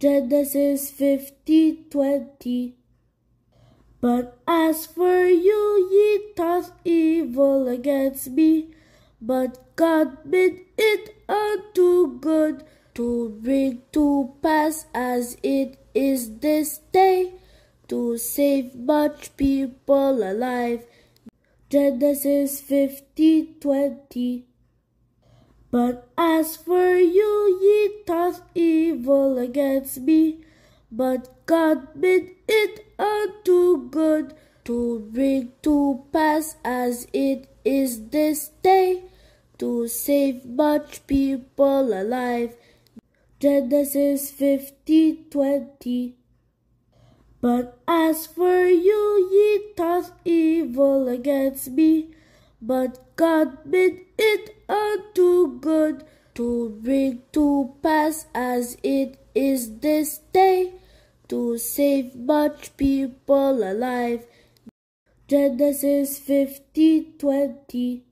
Genesis 50 20. But as for you, ye thought evil against me, but God made it unto good to bring to pass as it is this day to save much people alive. Genesis 50 20. But as for you, ye thought evil against me, but God meant it unto good to bring to pass as it is this day to save much people alive. Genesis 50 20. But as for you, ye thought evil against me, but God meant it to bring to pass as it is this day to save much people alive. Genesis 50 20.